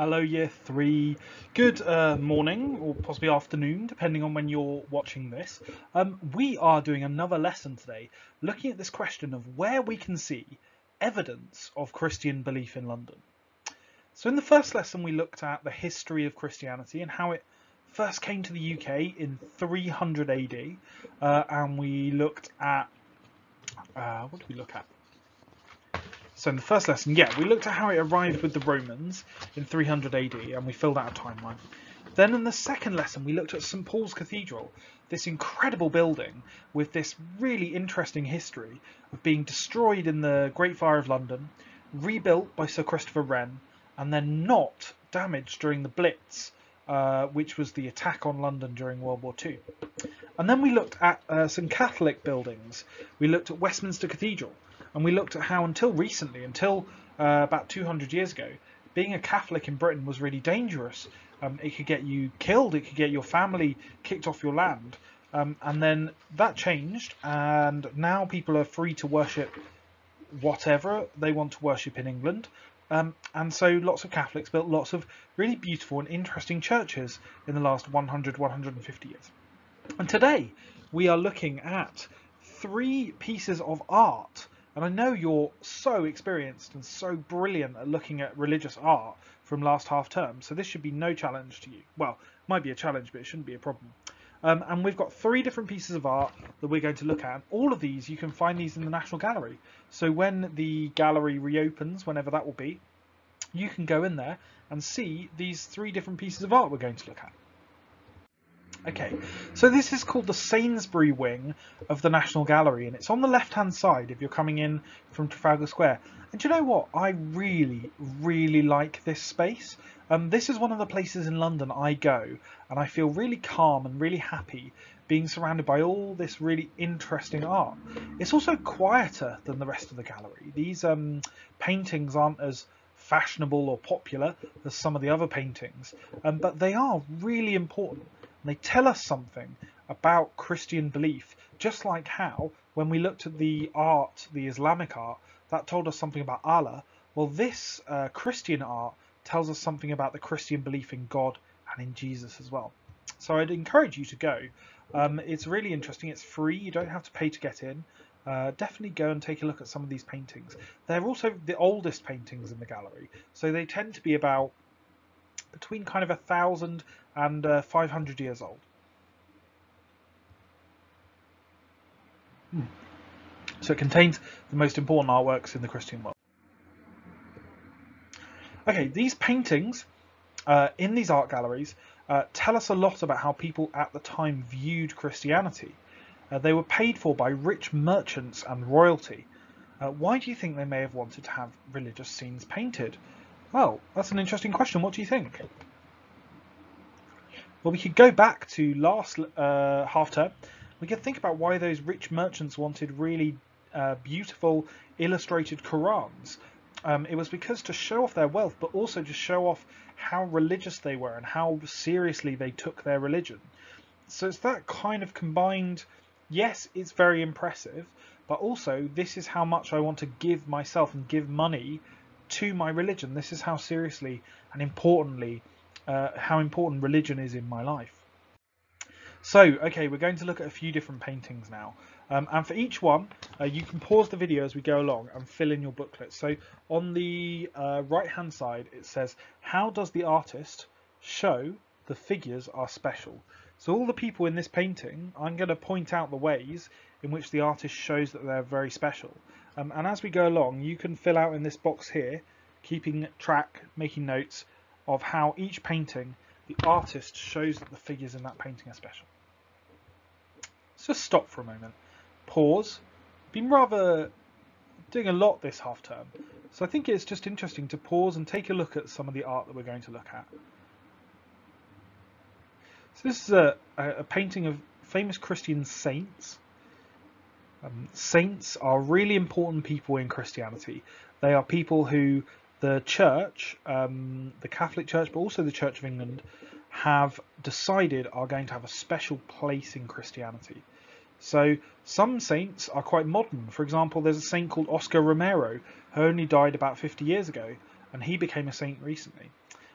Hello, Year 3. Good uh, morning, or possibly afternoon, depending on when you're watching this. Um, we are doing another lesson today, looking at this question of where we can see evidence of Christian belief in London. So in the first lesson, we looked at the history of Christianity and how it first came to the UK in 300 AD, uh, and we looked at, uh, what did we look at? So in the first lesson, yeah, we looked at how it arrived with the Romans in 300 AD and we filled out a timeline. Then in the second lesson, we looked at St Paul's Cathedral, this incredible building with this really interesting history of being destroyed in the Great Fire of London, rebuilt by Sir Christopher Wren, and then not damaged during the Blitz, uh, which was the attack on London during World War II. And then we looked at uh, some Catholic buildings. We looked at Westminster Cathedral, and we looked at how until recently, until uh, about 200 years ago, being a Catholic in Britain was really dangerous. Um, it could get you killed, it could get your family kicked off your land. Um, and then that changed, and now people are free to worship whatever they want to worship in England. Um, and so lots of Catholics built lots of really beautiful and interesting churches in the last 100, 150 years. And today we are looking at three pieces of art and I know you're so experienced and so brilliant at looking at religious art from last half term, so this should be no challenge to you. Well, might be a challenge, but it shouldn't be a problem. Um, and we've got three different pieces of art that we're going to look at. All of these, you can find these in the National Gallery. So when the gallery reopens, whenever that will be, you can go in there and see these three different pieces of art we're going to look at. Okay, so this is called the Sainsbury wing of the National Gallery, and it's on the left-hand side if you're coming in from Trafalgar Square. And do you know what? I really, really like this space. Um, this is one of the places in London I go, and I feel really calm and really happy being surrounded by all this really interesting art. It's also quieter than the rest of the gallery. These um, paintings aren't as fashionable or popular as some of the other paintings, um, but they are really important they tell us something about Christian belief, just like how when we looked at the art, the Islamic art, that told us something about Allah. Well, this uh, Christian art tells us something about the Christian belief in God and in Jesus as well. So I'd encourage you to go. Um, it's really interesting. It's free. You don't have to pay to get in. Uh, definitely go and take a look at some of these paintings. They're also the oldest paintings in the gallery, so they tend to be about between kind of a thousand and uh, 500 years old. Hmm. So it contains the most important artworks in the Christian world. Okay, these paintings uh, in these art galleries uh, tell us a lot about how people at the time viewed Christianity. Uh, they were paid for by rich merchants and royalty. Uh, why do you think they may have wanted to have religious scenes painted? Well, that's an interesting question. What do you think? Well, we could go back to last uh, half term. We could think about why those rich merchants wanted really uh, beautiful illustrated Qurans. Um, it was because to show off their wealth, but also to show off how religious they were and how seriously they took their religion. So it's that kind of combined, yes, it's very impressive, but also this is how much I want to give myself and give money to my religion. This is how seriously and importantly uh, how important religion is in my life. So, okay, we're going to look at a few different paintings now. Um, and for each one, uh, you can pause the video as we go along and fill in your booklet. So on the uh, right hand side, it says, how does the artist show the figures are special? So all the people in this painting, I'm going to point out the ways in which the artist shows that they're very special. Um, and as we go along, you can fill out in this box here, keeping track, making notes of how each painting, the artist shows that the figures in that painting are special. Just stop for a moment, pause. Been rather doing a lot this half term, so I think it's just interesting to pause and take a look at some of the art that we're going to look at. So this is a, a painting of famous Christian saints. Um, saints are really important people in Christianity. They are people who the church, um, the Catholic Church, but also the Church of England, have decided are going to have a special place in Christianity. So some saints are quite modern. For example, there's a saint called Oscar Romero who only died about 50 years ago, and he became a saint recently.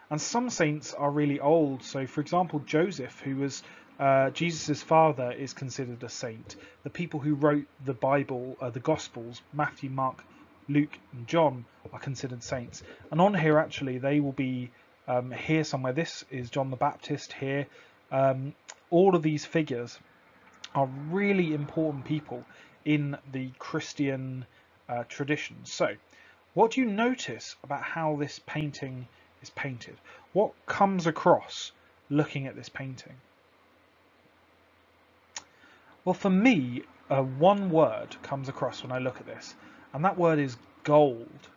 And some saints are really old. So, for example, Joseph, who was uh, Jesus' father, is considered a saint. The people who wrote the Bible, uh, the Gospels, Matthew, Mark, Luke, and John, are considered saints. And on here, actually, they will be um, here somewhere. This is John the Baptist here. Um, all of these figures are really important people in the Christian uh, tradition. So, what do you notice about how this painting is painted? What comes across looking at this painting? Well, for me, uh, one word comes across when I look at this, and that word is gold.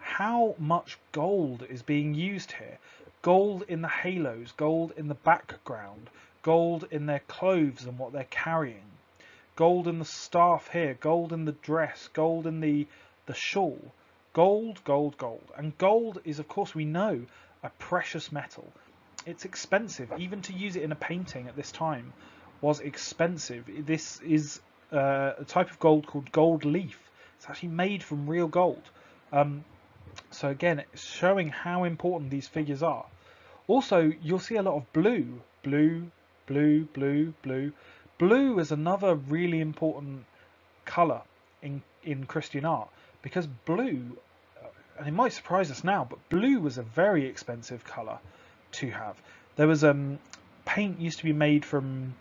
How much gold is being used here? Gold in the halos, gold in the background, gold in their clothes and what they're carrying, gold in the staff here, gold in the dress, gold in the, the shawl, gold, gold, gold. And gold is, of course, we know, a precious metal. It's expensive, even to use it in a painting at this time was expensive. This is uh, a type of gold called gold leaf. It's actually made from real gold. Um, so again, showing how important these figures are. Also, you'll see a lot of blue, blue, blue, blue, blue. Blue is another really important colour in, in Christian art because blue, and it might surprise us now, but blue was a very expensive colour to have. There was um, paint used to be made from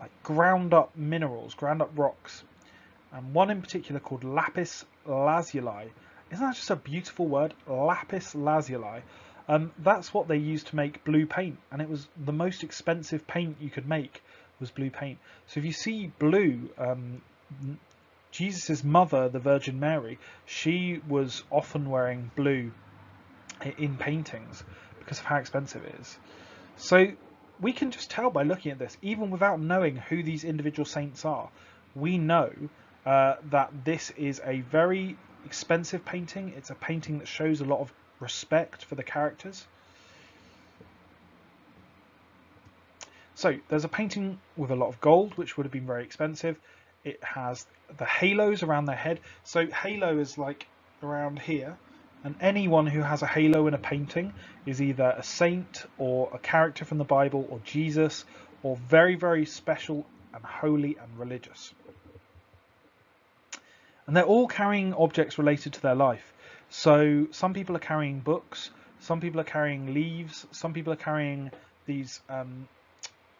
like ground up minerals, ground up rocks, and one in particular called lapis lazuli. Isn't that just a beautiful word? Lapis lazuli. Um, that's what they used to make blue paint, and it was the most expensive paint you could make was blue paint. So if you see blue, um, mother, the Virgin Mary, she was often wearing blue in paintings because of how expensive it is. So we can just tell by looking at this, even without knowing who these individual saints are, we know uh, that this is a very expensive painting. It's a painting that shows a lot of respect for the characters. So there's a painting with a lot of gold, which would have been very expensive. It has the halos around their head. So halo is like around here. And anyone who has a halo in a painting is either a saint or a character from the Bible or Jesus or very, very special and holy and religious. And they're all carrying objects related to their life. So some people are carrying books, some people are carrying leaves, some people are carrying these um,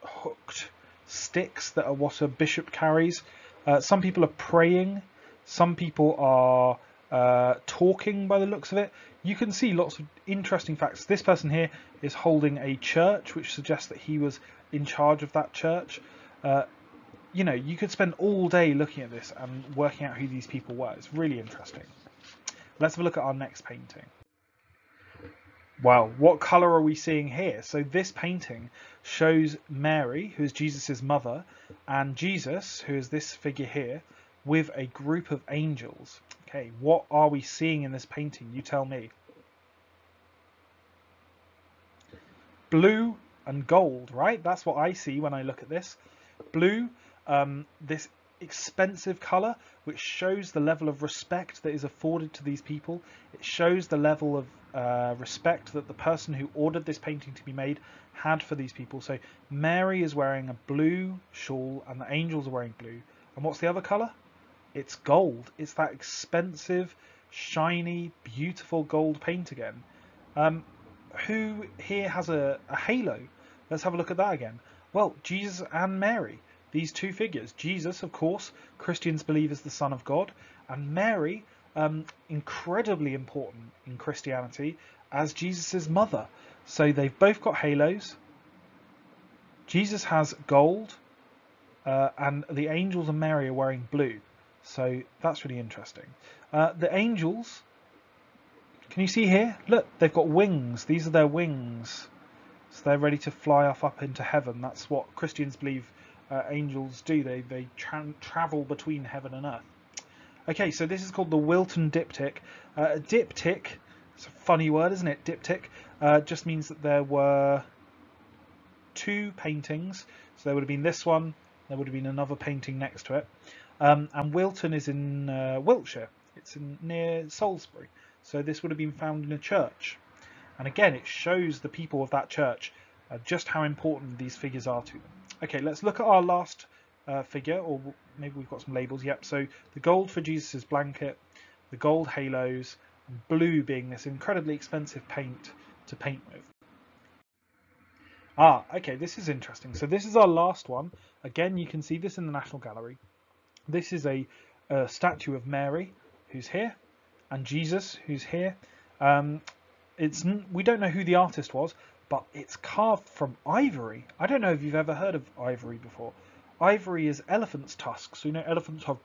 hooked sticks that are what a bishop carries. Uh, some people are praying, some people are uh, talking by the looks of it. You can see lots of interesting facts. This person here is holding a church, which suggests that he was in charge of that church. Uh, you know, you could spend all day looking at this and working out who these people were. It's really interesting. Let's have a look at our next painting. Well, what colour are we seeing here? So this painting shows Mary, who is Jesus' mother, and Jesus, who is this figure here, with a group of angels. Okay, what are we seeing in this painting? You tell me. Blue and gold, right? That's what I see when I look at this. Blue, um, this expensive colour, which shows the level of respect that is afforded to these people. It shows the level of uh, respect that the person who ordered this painting to be made had for these people. So Mary is wearing a blue shawl and the angels are wearing blue. And what's the other colour? It's gold. It's that expensive, shiny, beautiful gold paint again. Um, who here has a, a halo? Let's have a look at that again. Well, Jesus and Mary these two figures. Jesus, of course, Christians believe is the Son of God, and Mary, um, incredibly important in Christianity, as Jesus' mother. So they've both got halos. Jesus has gold, uh, and the angels and Mary are wearing blue. So that's really interesting. Uh, the angels, can you see here? Look, they've got wings. These are their wings. So they're ready to fly off up into heaven. That's what Christians believe uh, angels do. They they tra travel between heaven and earth. Okay, so this is called the Wilton diptych. Uh, a diptych, it's a funny word, isn't it? Diptych uh, just means that there were two paintings. So there would have been this one, there would have been another painting next to it. Um, and Wilton is in uh, Wiltshire. It's in, near Salisbury. So this would have been found in a church. And again, it shows the people of that church uh, just how important these figures are to them. Okay, let's look at our last uh, figure, or maybe we've got some labels. Yep, so the gold for Jesus's blanket, the gold halos, and blue being this incredibly expensive paint to paint with. Ah, okay, this is interesting. So this is our last one. Again, you can see this in the National Gallery. This is a, a statue of Mary, who's here, and Jesus, who's here. Um, it's we don't know who the artist was, but it's carved from ivory. I don't know if you've ever heard of ivory before. Ivory is elephant's tusks. So you know elephants have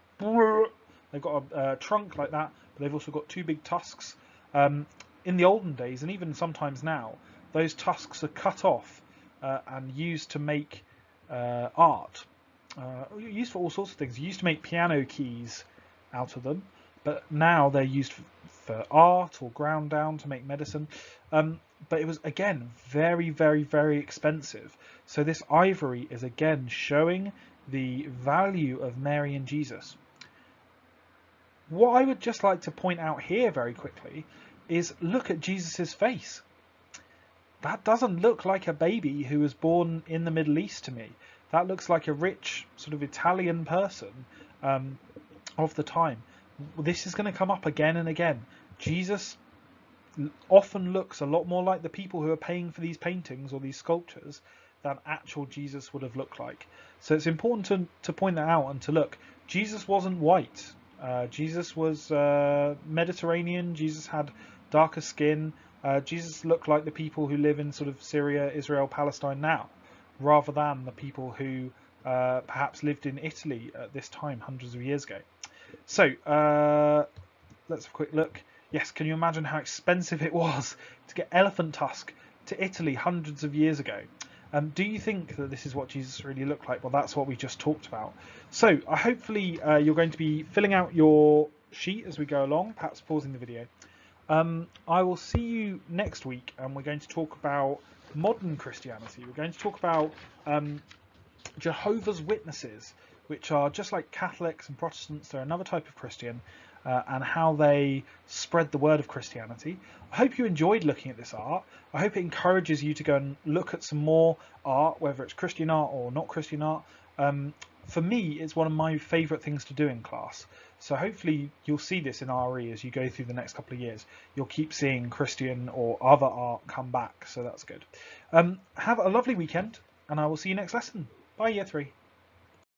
they've got a, trunk like that, but they've also got two big tusks. Um, in the olden days, and even sometimes now, those tusks are cut off uh, and used to make uh, art. Uh, used for all sorts of things. You Used to make piano keys out of them, but now they're used for, art or ground down to make medicine. Um, but it was again very, very, very expensive. So this ivory is again showing the value of Mary and Jesus. What I would just like to point out here very quickly is look at Jesus's face. That doesn't look like a baby who was born in the Middle East to me. That looks like a rich sort of Italian person um, of the time. This is going to come up again and again. Jesus often looks a lot more like the people who are paying for these paintings or these sculptures than actual Jesus would have looked like. So it's important to, to point that out and to look. Jesus wasn't white. Uh, Jesus was uh, Mediterranean. Jesus had darker skin. Uh, Jesus looked like the people who live in sort of Syria, Israel, Palestine now, rather than the people who uh, perhaps lived in Italy at this time hundreds of years ago. So uh, let's have a quick look. Yes, can you imagine how expensive it was to get elephant tusk to Italy hundreds of years ago? Um, do you think that this is what Jesus really looked like? Well, that's what we just talked about. So uh, hopefully uh, you're going to be filling out your sheet as we go along, perhaps pausing the video. Um, I will see you next week and we're going to talk about modern Christianity. We're going to talk about um, Jehovah's Witnesses, which are just like Catholics and Protestants, they're another type of Christian, uh, and how they spread the word of Christianity. I hope you enjoyed looking at this art. I hope it encourages you to go and look at some more art, whether it's Christian art or not Christian art. Um, for me, it's one of my favourite things to do in class. So hopefully you'll see this in RE as you go through the next couple of years. You'll keep seeing Christian or other art come back, so that's good. Um, have a lovely weekend, and I will see you next lesson. Bye, Year 3.